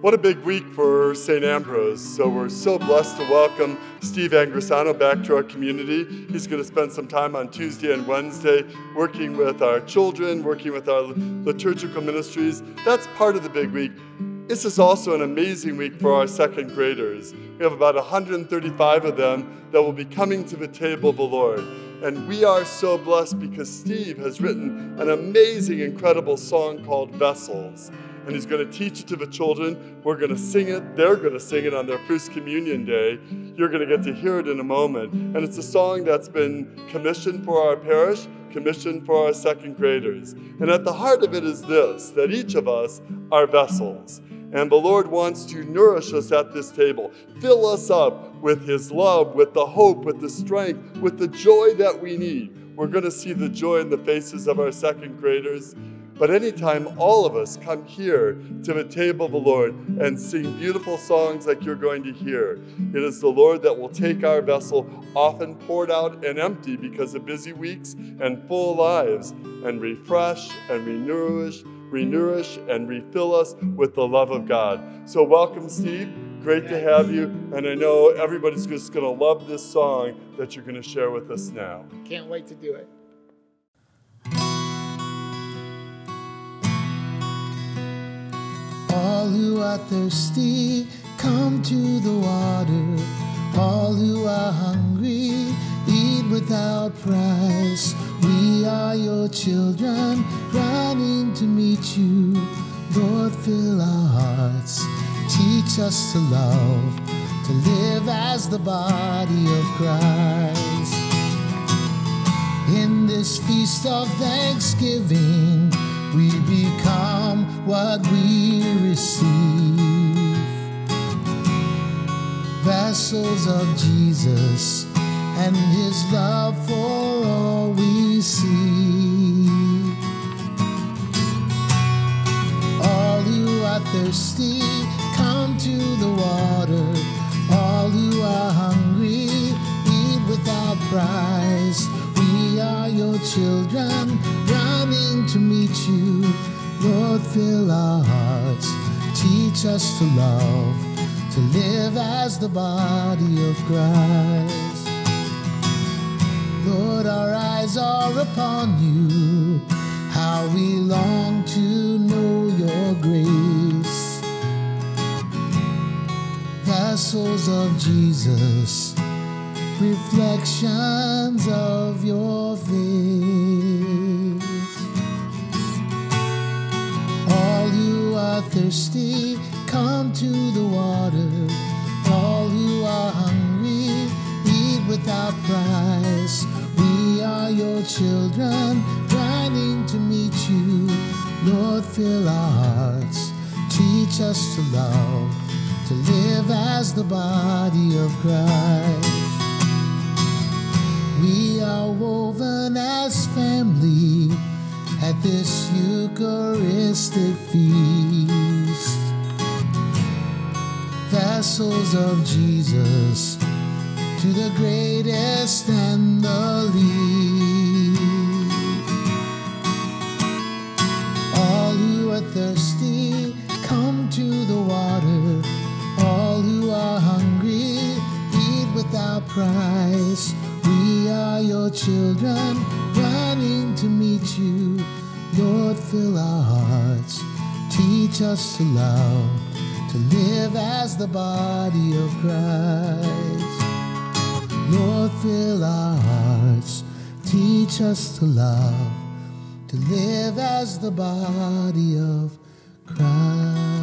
What a big week for St. Ambrose. So we're so blessed to welcome Steve Angrisano back to our community. He's going to spend some time on Tuesday and Wednesday working with our children, working with our liturgical ministries. That's part of the big week. This is also an amazing week for our second graders. We have about 135 of them that will be coming to the table of the Lord. And we are so blessed because Steve has written an amazing, incredible song called Vessels and he's going to teach it to the children. We're going to sing it. They're going to sing it on their first communion day. You're going to get to hear it in a moment. And it's a song that's been commissioned for our parish, commissioned for our second graders. And at the heart of it is this that each of us are vessels. And the Lord wants to nourish us at this table, fill us up with His love, with the hope, with the strength, with the joy that we need. We're going to see the joy in the faces of our second graders. But anytime all of us come here to the table of the Lord and sing beautiful songs like you're going to hear, it is the Lord that will take our vessel, often poured out and empty because of busy weeks and full lives, and refresh and renourish, renourish and refill us with the love of God. So, welcome, Steve. Great to have you. And I know everybody's just going to love this song that you're going to share with us now. Can't wait to do it. All who are thirsty, come to the water. All who are hungry, eat without price. We are your children, running to meet you. Lord, fill our hearts. Teach us to love, to live as the body of Christ. In this feast of thanksgiving, we become what we receive. Vessels of Jesus and his love for all we see. All you are thirsty, come to the water. All you are hungry, eat without price. We are your children, meet you. Lord, fill our hearts. Teach us to love, to live as the body of Christ. Lord, our eyes are upon you. How we long to know your grace. Vessels of Jesus, reflections of your face. Thirsty, come to the water. All who are hungry, eat without price. We are your children, running to meet you. Lord, fill our hearts. Teach us to love, to live as the body of Christ. We are woven as family at this Eucharistic feast. Vessels of Jesus to the greatest and the least. All who are thirsty, come to the water. All who are hungry, eat without price. We are your children, running to meet you. Lord, fill our hearts. Teach us to love, to live as the body of Christ. Lord, fill our hearts. Teach us to love, to live as the body of Christ.